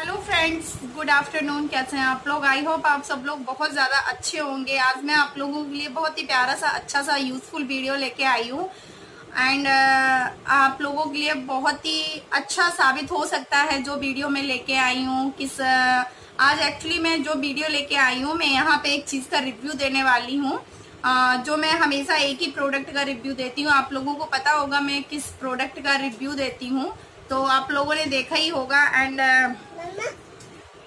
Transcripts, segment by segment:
Hello friends good afternoon कैसे हैं आप लोग? आई होप आप सब लोग बहुत ज़्यादा अच्छे होंगे। आज मैं आप लोगों के लिए बहुत ही प्यारा सा अच्छा सा यूज़फुल वीडियो लेके आई हूँ। एंड uh, आप लोगों के लिए बहुत ही अच्छा साबित हो सकता है जो वीडियो मैं लेके आई हूँ किस uh, आज एक्चुअली मैं जो वीडियो लेके आई हूँ मैं यहाँ पे एक चीज़ का रिव्यू देने वाली हूँ। Uh, जो मैं हमेशा एक ही प्रोडक्ट का रिव्यू देती हूँ। आप लोगों को पता होगा मैं किस प्रोडक्ट का रिव्यू देती हूँ। तो आप लोगों ने देखा ही होगा। एंड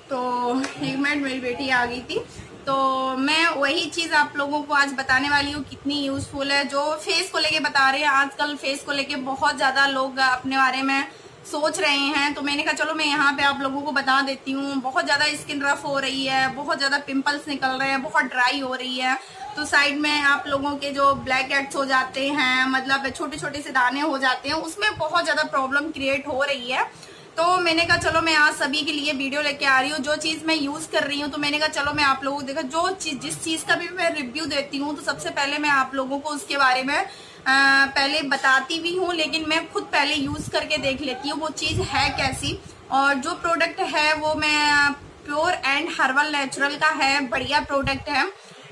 तो एक मिनट मेरी बेटी आ गई थी। तो मैं वही चीज़ आप लोगों को आज बताने वाली हूँ, कितनी यूजफुल है। जो फेस को लेके बता रहे हैं, आजकल फेस को लेके बहुत ज़्यादा लोग अपने बारे में सोच रहे हैं। तो मैंने कहा, चलो मैं यहाँ पे आप लोगों को बता देती हूँ। बहुत ज़्यादा स्किन रफ हो रही है, बहुत ज़्यादा पिंपल्स निकल रहे हैं, बहुत ड्राई हो रही है। तो साइड में आप लोगों के जो ब्लैक हेड्स हो जाते हैं मतलब छोटे छोटे से दाने हो जाते हैं, उसमें बहुत ज़्यादा प्रॉब्लम क्रिएट हो रही है। तो मैंने कहा चलो मैं आज सभी के लिए वीडियो लेके आ रही हूँ। जो चीज़ मैं यूज़ कर रही हूँ तो मैंने कहा चलो मैं आप लोगों को देखा जो चीज़ जिस चीज़ का भी मैं रिव्यू देती हूँ तो सबसे पहले मैं आप लोगों को उसके बारे में आ, पहले बताती भी हूँ लेकिन मैं खुद पहले यूज़ करके देख लेती हूँ वो चीज़ है कैसी। और जो प्रोडक्ट है वो मैं प्योर एंड हर्बल नेचुरल का है बढ़िया प्रोडक्ट है।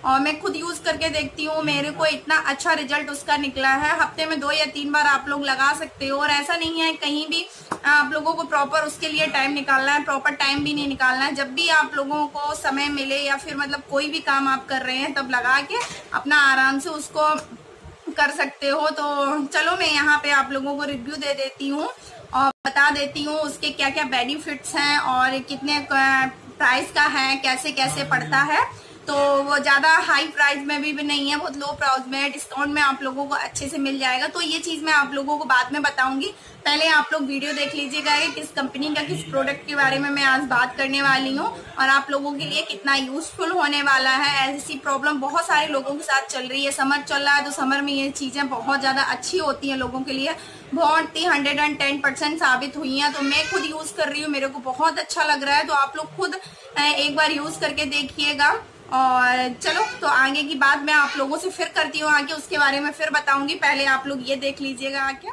और मैं खुद यूज़ करके देखती हूँ, मेरे को इतना अच्छा रिज़ल्ट उसका निकला है। हफ़्ते में दो या तीन बार आप लोग लगा सकते हो, और ऐसा नहीं है कहीं भी आप लोगों को प्रॉपर उसके लिए टाइम निकालना है प्रॉपर टाइम भी नहीं निकालना है। जब भी आप लोगों को समय मिले या फिर मतलब कोई भी काम आप कर रहे हैं, तब लगा के अपना आराम से उसको कर सकते हो। तो चलो मैं यहाँ पे आप लोगों को रिव्यू दे देती हूँ और बता देती हूँ उसके क्या क्या बेनिफिट्स हैं और कितने प्राइस का है कैसे कैसे पड़ता है। तो वो ज़्यादा हाई प्राइस में भी, भी नहीं है बहुत लो प्राइस में है डिस्काउंट में आप लोगों को अच्छे से मिल जाएगा। तो ये चीज़ मैं आप लोगों को बाद में बताऊँगी। पहले आप लोग वीडियो देख लीजिएगा किस कंपनी का किस प्रोडक्ट के बारे में मैं आज बात करने वाली हूँ और आप लोगों के लिए कितना यूजफुल होने वाला है। ऐसी प्रॉब्लम बहुत सारे लोगों के साथ चल रही है। समर चल रहा है तो समर में ये चीज़ें बहुत ज़्यादा अच्छी होती है लोगों के लिए। बहुत ही हंड्रेड एंड टेन परसेंट साबित हुई है। तो मैं खुद यूज़ कर रही हूँ मेरे को बहुत अच्छा लग रहा है। तो आप लोग खुद एक बार यूज़ करके देखिएगा। और चलो तो आगे की बात मैं आप लोगों से फिर करती हूँ आगे, उसके बारे में फिर बताऊँगी। पहले आप लोग ये देख लीजिएगा आगे।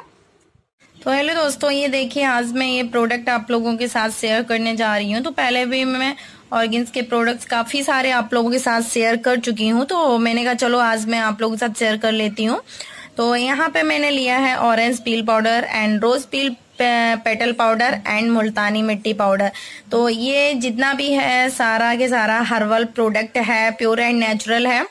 तो हेलो दोस्तों, ये देखिए, आज मैं ये प्रोडक्ट आप लोगों के साथ शेयर करने जा रही हूँ। तो पहले भी मैं ऑर्गेन्स के प्रोडक्ट्स काफ़ी सारे आप लोगों के साथ शेयर कर चुकी हूँ। तो मैंने कहा, चलो, आज मैं आप लोगों के साथ शेयर कर लेती हूँ। तो यहाँ पे मैंने लिया है orange peel powder and rose peel petal powder and multani mitti powder. तो ये जितना भी है, सारा के सारा हर्बल प्रोडक्ट है, प्योर एंड नेचुरल है।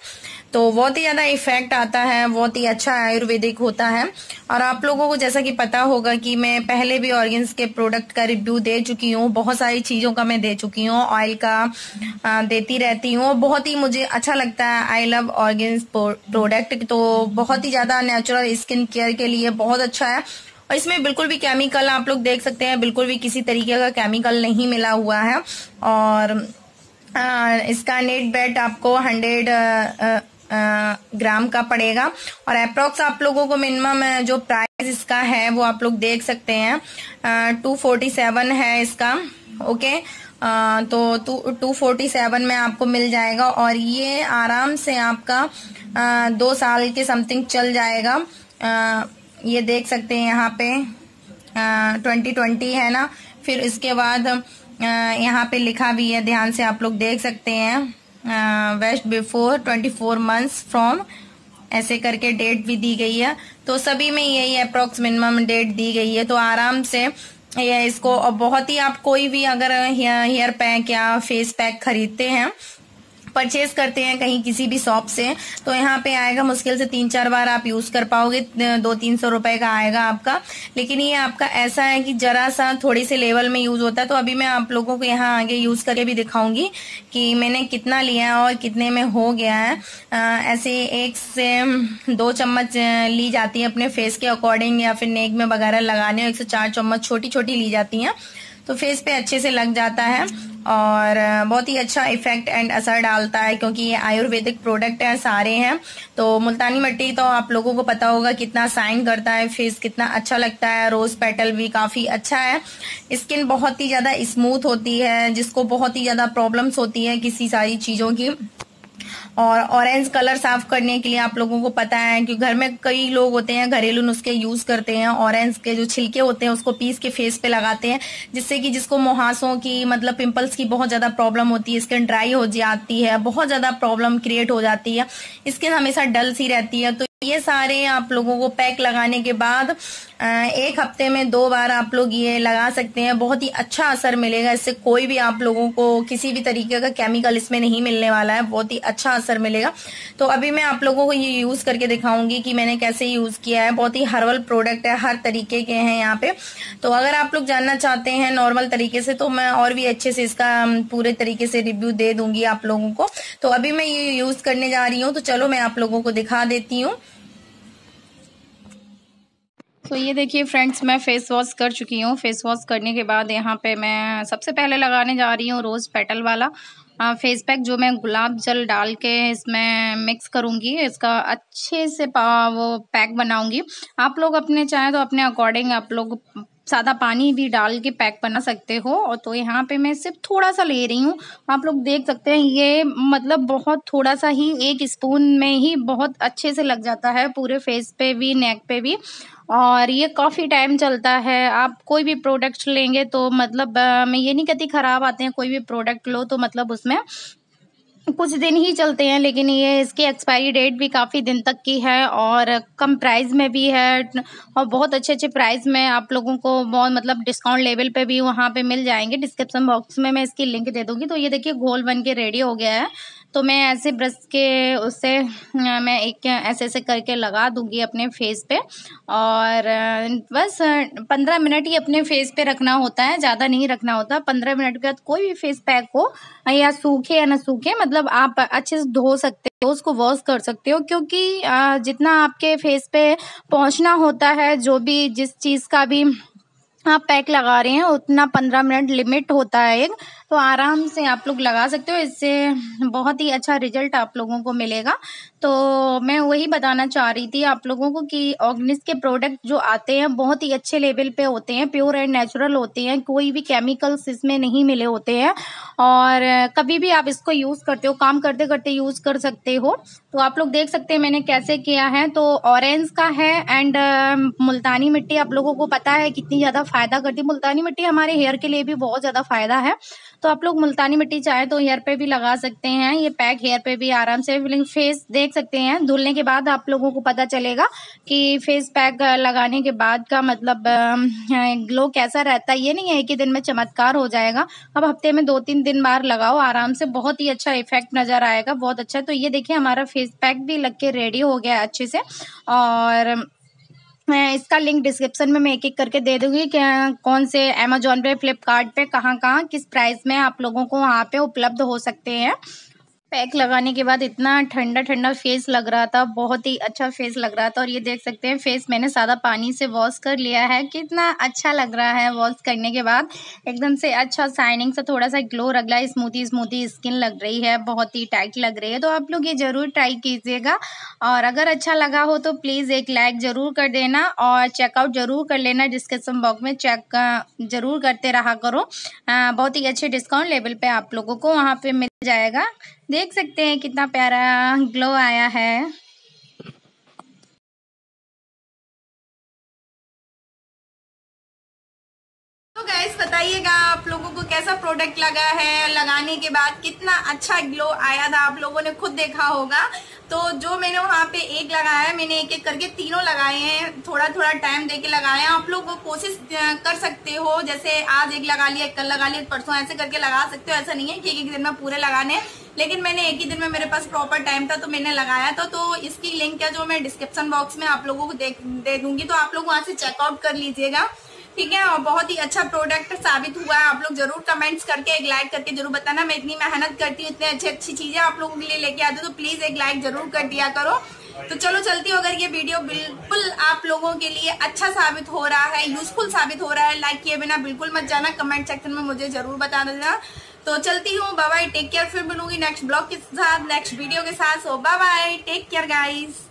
तो बहुत ही ज़्यादा इफ़ेक्ट आता है, बहुत ही अच्छा आयुर्वेदिक होता है। और आप लोगों को जैसा कि पता होगा कि मैं पहले भी ऑर्गेन्स के प्रोडक्ट का रिव्यू दे चुकी हूँ, बहुत सारी चीज़ों का मैं दे चुकी हूँ, ऑयल का देती रहती हूँ। बहुत ही मुझे अच्छा लगता है आई लव ऑर्गेन्स प्रोडक्ट तो बहुत ही ज़्यादा नेचुरल स्किन केयर के लिए बहुत अच्छा है। और इसमें बिल्कुल भी केमिकल आप लोग देख सकते हैं बिल्कुल भी किसी तरीके का केमिकल नहीं मिला हुआ है। और इसका नेट बेट आपको हंड्रेड ग्राम का पड़ेगा। और अप्रोक्स आप लोगों को मिनिमम जो प्राइस इसका है वो आप लोग देख सकते हैं। टू फोर्टी सेवन है इसका ओके आ, तो टू फोर्टी सेवन में आपको मिल जाएगा। और ये आराम से आपका आ, दो साल के समथिंग चल जाएगा। आ, ये देख सकते हैं यहाँ पे ट्वेंटी ट्वेंटी है ना? फिर इसके बाद यहाँ पे लिखा भी है, ध्यान से आप लोग देख सकते हैं best before twenty four months from ऐसे करके डेट भी दी गई है। तो सभी में यही अप्रोक्स मिनिमम डेट दी गई है। तो आराम से ये इसको बहुत ही आप कोई भी अगर हेयर पैक या फेस पैक खरीदते हैं परचेज करते हैं कहीं किसी भी शॉप से तो यहाँ पे आएगा मुश्किल से तीन चार बार आप यूज़ कर पाओगे दो तीन सौ रुपए का आएगा आपका। लेकिन ये आपका ऐसा है कि जरा सा थोड़ी से लेवल में यूज़ होता है तो अभी मैं आप लोगों को यहाँ आगे यूज़ करके भी दिखाऊँगी कि मैंने कितना लिया है और कितने में हो गया है। आ, ऐसे एक से दो चम्मच ली जाती है अपने फेस के अकॉर्डिंग या फिर नेक में वगैरह लगाने एक से चार चम्मच छोटी छोटी ली जाती है। तो फेस पे अच्छे से लग जाता है और बहुत ही अच्छा इफ़ेक्ट एंड असर डालता है क्योंकि ये आयुर्वेदिक प्रोडक्ट है, सारे हैं। तो मुल्तानी मिट्टी तो आप लोगों को पता होगा कितना साइन करता है फेस कितना अच्छा लगता है। रोज पेटल भी काफ़ी अच्छा है। स्किन बहुत ही ज़्यादा स्मूथ होती है, जिसको बहुत ही ज़्यादा प्रॉब्लम्स होती है किसी सारी चीज़ों की। और ऑरेंज कलर साफ़ करने के लिए आप लोगों को पता है कि घर में कई लोग होते हैं, घरेलू नुस्खे यूज़ करते हैं ऑरेंज के जो छिलके होते हैं, उसको पीस के फेस पे लगाते हैं, जिससे कि जिसको मुहासों की मतलब पिंपल्स की बहुत ज़्यादा प्रॉब्लम होती है स्किन ड्राई हो जाती है, बहुत ज़्यादा प्रॉब्लम क्रिएट हो जाती है स्किन हमेशा डल सी रहती है। तो ये सारे आप लोगों को पैक लगाने के बाद एक हफ़्ते में दो बार आप लोग ये लगा सकते हैं। बहुत ही अच्छा असर मिलेगा। इससे कोई भी आप लोगों को किसी भी तरीके का केमिकल इसमें नहीं मिलने वाला है। बहुत ही अच्छा असर मिलेगा। तो अभी मैं आप लोगों को ये यूज़ करके दिखाऊँगी कि मैंने कैसे यूज़ किया है। बहुत ही हर्बल प्रोडक्ट है। हर तरीके के हैं यहाँ पे। तो अगर आप लोग जानना चाहते हैं नॉर्मल तरीके से तो मैं और भी अच्छे से इसका पूरे तरीके से रिव्यू दे दूँगी आप लोगों को। तो अभी मैं ये यूज़ करने जा रही हूँ। तो चलो मैं आप लोगों को दिखा देती हूँ। तो ये देखिए फ्रेंड्स मैं फेस वॉश कर चुकी हूँ। फेस वॉश करने के बाद यहाँ पे मैं सबसे पहले लगाने जा रही हूँ रोज़ पेटल वाला। फेस पैक जो मैं गुलाब जल डाल के इसमें मिक्स करूँगी, इसका अच्छे से वो पैक बनाऊँगी। आप लोग अपने चाहें तो अपने अकॉर्डिंग आप लोग सादा पानी भी डाल के पैक बना सकते हो। और तो यहाँ पे मैं सिर्फ़ थोड़ा सा ले रही हूँ। आप लोग देख सकते हैं, ये मतलब बहुत थोड़ा सा ही एक स्पून में ही बहुत अच्छे से लग जाता है, पूरे फेस पे भी नेक पे भी। और ये काफ़ी टाइम चलता है। आप कोई भी प्रोडक्ट लेंगे तो मतलब मैं ये नहीं कहती ख़राब आते हैं, कोई भी प्रोडक्ट लो तो मतलब उसमें कुछ दिन ही चलते हैं, लेकिन ये इसकी एक्सपायरी डेट भी काफ़ी दिन तक की है और कम प्राइस में भी है और बहुत अच्छे अच्छे प्राइस में आप लोगों को बहुत मतलब डिस्काउंट लेवल पे भी वहाँ पे मिल जाएँगे। डिस्क्रिप्शन बॉक्स में मैं इसकी लिंक दे दूँगी। तो ये देखिए घोल बन के रेडी हो गया है। तो मैं ऐसे ब्रश के उससे मैं एक ऐसे ऐसे करके लगा दूँगी अपने फेस पे। और बस पंद्रह मिनट ही अपने फेस पे रखना होता है, ज़्यादा नहीं रखना होता। पंद्रह मिनट के बाद कोई भी फेस पैक हो, या सूखे या ना सूखे मतलब आप अच्छे से धो सकते हो, उसको वॉश कर सकते हो, क्योंकि जितना आपके फेस पे पहुँचना होता है, जो भी जिस चीज़ का भी आप पैक लगा रहे हैं, उतना पंद्रह मिनट लिमिट होता है एक तो आराम से आप लोग लगा सकते हो, इससे बहुत ही अच्छा रिज़ल्ट आप लोगों को मिलेगा। तो मैं वही बताना चाह रही थी आप लोगों को कि ऑर्गेनिक के प्रोडक्ट जो आते हैं, बहुत ही अच्छे लेवल पे होते हैं प्योर एंड नेचुरल होते हैं, कोई भी केमिकल्स इसमें नहीं मिले होते हैं। और कभी भी आप इसको यूज़ करते हो, काम करते करते यूज़ कर सकते हो। तो आप लोग देख सकते हैं मैंने कैसे किया है। तो ऑरेंज का है एंड मुल्तानी मिट्टी आप लोगों को पता है कितनी ज़्यादा फ़ायदा करती है। मुल्तानी मिट्टी हमारे हेयर के लिए भी बहुत ज़्यादा फ़ायदा है। तो आप लोग मुल्तानी मिट्टी चाहे तो हेयर पे भी लगा सकते हैं, ये पैक हेयर पे भी आराम से फेस देख सकते हैं। धुलने के बाद आप लोगों को पता चलेगा कि फेस पैक लगाने के बाद का मतलब ग्लो कैसा रहता है। ये नहीं है कि दिन में चमत्कार हो जाएगा। अब हफ़्ते में दो तीन दिन बार लगाओ, आराम से बहुत ही अच्छा इफ़ेक्ट नज़र आएगा, बहुत अच्छा। तो ये देखिए हमारा फेस पैक भी लग के रेडी हो गया अच्छे से। और इसका लिंक डिस्क्रिप्शन में मैं एक एक करके दे दूँगी कि कौन से अमेजोन पे फ्लिपकार्ट पे कहाँ कहाँ किस प्राइस में आप लोगों को वहाँ पे उपलब्ध हो सकते हैं। पैक लगाने के बाद इतना ठंडा ठंडा फेस लग रहा था, बहुत ही अच्छा फेस लग रहा था और ये देख सकते हैं फेस मैंने सादा पानी से वॉश कर लिया है। कितना अच्छा लग रहा है वॉश करने के बाद। एकदम से अच्छा शाइनिंग सा थोड़ा सा ग्लो लग रहा है स्मूथी स्मूथी स्किन लग रही है, बहुत ही टाइट लग रही है। तो आप लोग ये ज़रूर ट्राई कीजिएगा और अगर अच्छा लगा हो तो प्लीज़ एक लाइक ज़रूर कर देना और चेकआउट ज़रूर कर लेना डिस्क्रिप्शन बॉक्स में चेक ज़रूर करते रहा करो। बहुत ही अच्छे डिस्काउंट लेवल पे आप लोगों को वहाँ पे मिल जाएगा। देख सकते हैं कितना प्यारा ग्लो आया है। तो गैस बताइएगा आप लोगों को कैसा प्रोडक्ट लगा है, लगाने के बाद कितना अच्छा ग्लो आया था, आप लोगों ने खुद देखा होगा। तो जो मैंने वहाँ पे एक लगाया है, मैंने एक एक करके तीनों लगाए हैं। थोड़ा थोड़ा टाइम दे के लगाए हैं। आप लोग कोशिश कर सकते हो। जैसे आज एक लगा लिया, कल लगा लिया, परसों ऐसे करके लगा सकते हो। ऐसा नहीं है कि एक एक दिन में पूरे लगाने लेकिन मैंने एक ही दिन में मेरे पास प्रॉपर टाइम था तो मैंने लगाया था। तो इसकी लिंक है जो मैं डिस्क्रिप्शन बॉक्स में आप लोगों को दे दूँगी तो आप लोग वहाँ से चेकआउट कर लीजिएगा। ठीक है, और बहुत ही अच्छा प्रोडक्ट साबित हुआ है। आप लोग ज़रूर कमेंट्स करके एक लाइक करके ज़रूर बताना। मैं इतनी मेहनत करती हूँ, इतनी अच्छी अच्छी चीज़ें आप लोगों के लिए लेके आती हूँ तो प्लीज़ एक लाइक ज़रूर कर दिया करो। तो चलो चलती हूँ, अगर ये वीडियो बिल्कुल आप लोगों के लिए अच्छा साबित हो रहा है यूजफुल साबित हो रहा है लाइक किए बिना बिल्कुल मत जाना। कमेंट सेक्शन में मुझे ज़रूर बता देना। तो चलती हूँ बाय टेक केयर फिर मिलूँगी नेक्स्ट ब्लॉग के साथ नेक्स्ट वीडियो के साथ। So bye take care guys